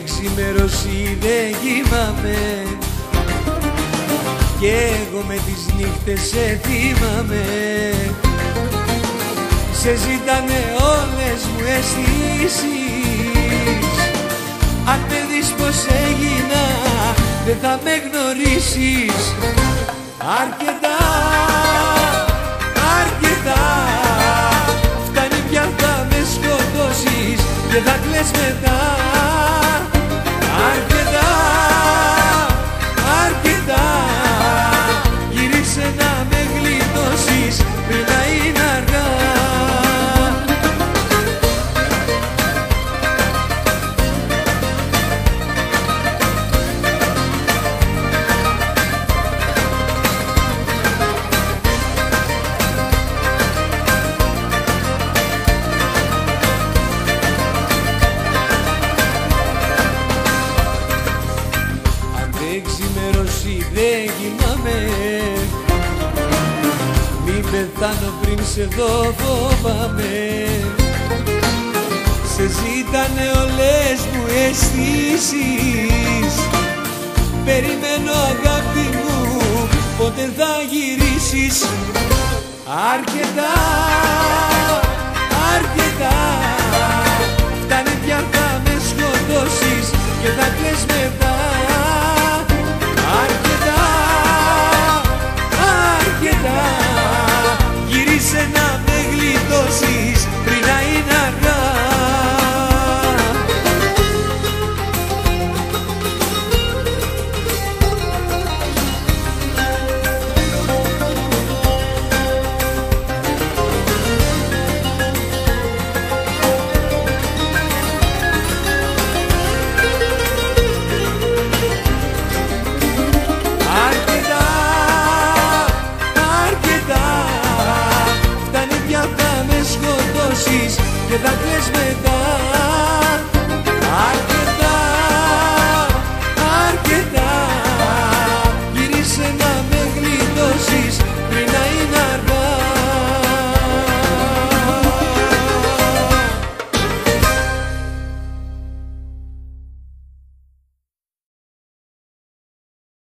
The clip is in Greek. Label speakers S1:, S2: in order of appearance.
S1: Εξημερώσει δεν κοιμάμαι Κι εγώ με τις νύχτες σε θυμάμαι. Σε ζητάνε όλες μου αισθήσεις. Αν με δεις πως έγινα δεν θα με γνωρίσεις. Αρκετά, αρκετά. Φτάνει πια θα με σκοτώσεις. Και θα κλαις μετά δεν κοιμάμαι. Μην πεθάνω πριν σε δω φοβάμαι. Σε ζήτανε όλες μου αισθήσεις. Περιμένω αγάπη μου πότε θα γυρίσεις. Αρκετά, αρκετά jednak nie zbyt